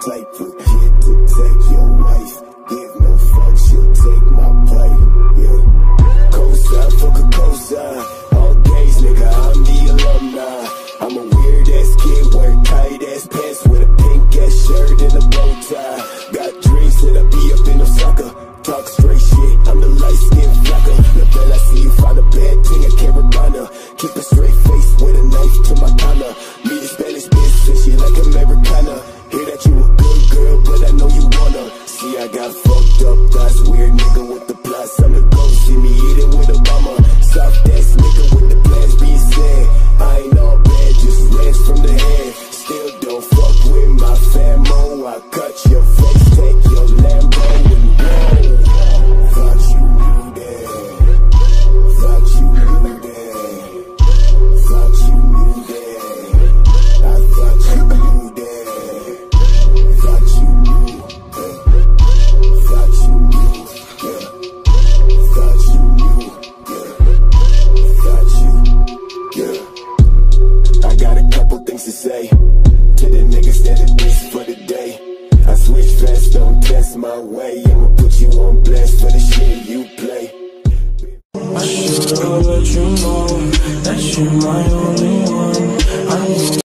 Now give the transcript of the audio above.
play, forget to take your wife. Give no fuck, she'll take my plate. Yeah. Cosign, fuck a cosign. All days, nigga, I'm the alumni. I'm a weird ass kid, wear tight ass pants with a pink ass shirt and a bow tie. Got dreams that I be up in Osaka. Talk straight shit, I'm the light skinned flacker. The bell I see you find a bad thing, I can't. Keep a straight face with a knife to my collar. Me the Spanish bitch. got a this my way I'ma put you on blast for the shit you play. I should know that you know That you're my only